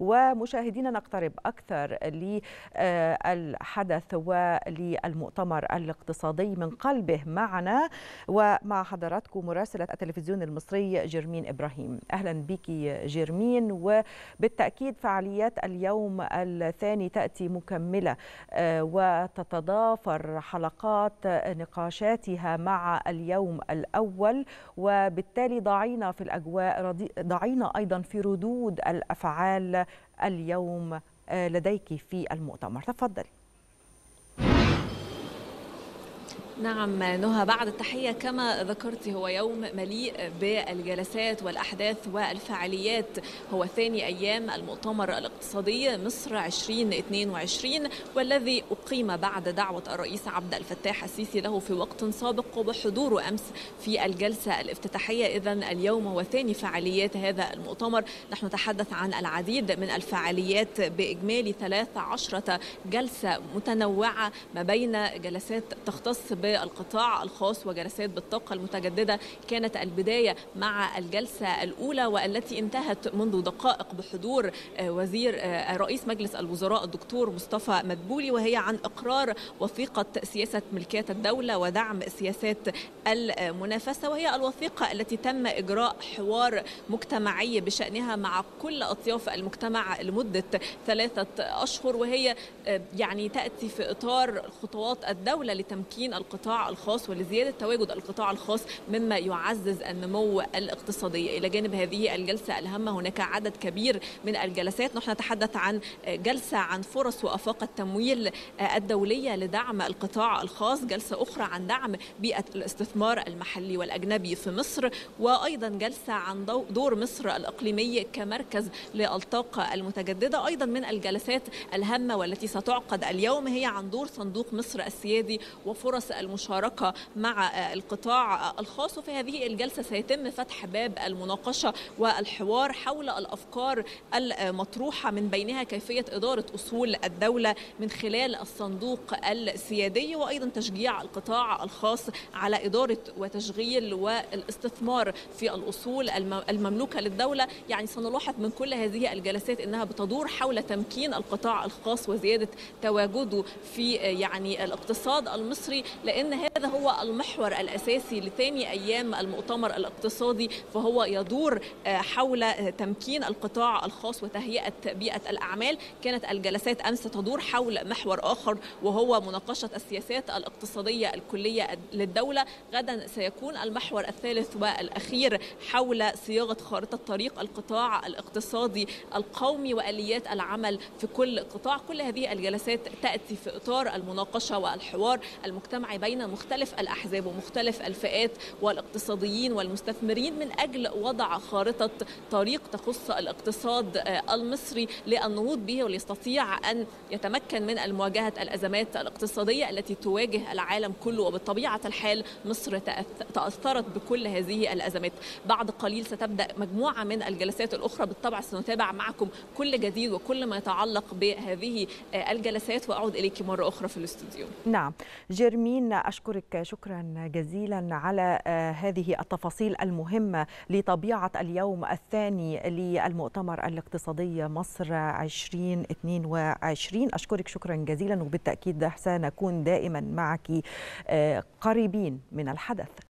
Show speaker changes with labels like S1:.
S1: ومشاهدينا نقترب أكثر للحدث وللمؤتمر الاقتصادي من قلبه معنا ومع حضراتكم مراسلة التلفزيون المصري جيرمين إبراهيم. أهلا بك جيرمين وبالتأكيد فعاليات اليوم الثاني تأتي مكملة وتتضافر حلقات نقاشاتها مع اليوم الأول وبالتالي ضعينا في الأجواء ضعينا أيضا في ردود الأفعال اليوم لديك في المؤتمر. تفضل
S2: نعم نهى بعد التحية كما ذكرت هو يوم مليء بالجلسات والأحداث والفعاليات. هو ثاني أيام المؤتمر الاقتصادي مصر 2022 والذي أقيم بعد دعوة الرئيس عبد الفتاح السيسي له في وقت سابق وبحضوره أمس في الجلسة الافتتاحية. إذا اليوم هو ثاني فعاليات هذا المؤتمر. نحن نتحدث عن العديد من الفعاليات بإجمالي 13 جلسة متنوعة ما بين جلسات تختص بالقطاع الخاص وجلسات بالطاقة المتجددة. كانت البداية مع الجلسة الأولى والتي انتهت منذ دقائق بحضور وزير رئيس مجلس الوزراء الدكتور مصطفى مدبولي وهي عن إقرار وثيقة سياسة ملكية الدولة ودعم سياسات المنافسة وهي الوثيقة التي تم إجراء حوار مجتمعي بشأنها مع كل أطياف المجتمع لمدة ثلاثة أشهر وهي يعني تأتي في إطار خطوات الدولة لتمكين القطاع الخاص ولزيادة تواجد القطاع الخاص مما يعزز النمو الاقتصادي. إلى جانب هذه الجلسة الهامة هناك عدد كبير من الجلسات. نحن نتحدث عن جلسة عن فرص وأفاق التمويل الدولية لدعم القطاع الخاص جلسة أخرى عن دعم بيئة الاستثمار المحلي والأجنبي في مصر وأيضا جلسة عن دور مصر الإقليمي كمركز للطاقة المتجددة. أيضا من الجلسات الهامة والتي ستعقد اليوم هي عن دور صندوق مصر السيادي وفرص المشاركة مع القطاع الخاص وفي هذه الجلسة سيتم فتح باب المناقشة والحوار حول الأفكار المطروحة من بينها كيفية إدارة أصول الدولة من خلال الصندوق السيادي وأيضا تشجيع القطاع الخاص على إدارة وتشغيل والاستثمار في الأصول المملوكة للدولة. يعني سنلاحظ من كل هذه الجلسات أنها بتدور حول تمكين القطاع الخاص وزيادة تواجده في يعني الاقتصاد المصري. لأن هذا هو المحور الأساسي لثاني أيام المؤتمر الاقتصادي فهو يدور حول تمكين القطاع الخاص وتهيئة بيئة الأعمال. كانت الجلسات أمس تدور حول محور آخر وهو مناقشة السياسات الاقتصادية الكلية للدولة. غدا سيكون المحور الثالث والأخير حول صياغة خارطة طريق القطاع الاقتصادي القومي وآليات العمل في كل قطاع. كل هذه الجلسات تأتي في إطار المناقشة والحوار. المجتمعي بين مختلف الأحزاب ومختلف الفئات والاقتصاديين والمستثمرين من أجل وضع خارطة طريق تخص الاقتصاد المصري للنهوض به وليستطيع أن يتمكن من مواجهة الأزمات الاقتصادية التي تواجه العالم كله. وبطبيعة الحال مصر تأثرت بكل هذه الأزمات. بعد قليل ستبدأ مجموعة من الجلسات الأخرى. بالطبع سنتابع معكم كل جديد وكل ما يتعلق بهذه الجلسات. وأعود إليك مرة أخرى في الاستوديو.
S1: نعم. جيرمين أشكرك شكرا جزيلا على هذه التفاصيل المهمة لطبيعة اليوم الثاني للمؤتمر الاقتصادي مصر 2022 أشكرك شكرا جزيلا وبالتأكيد سنكون دائما معك قريبين من الحدث.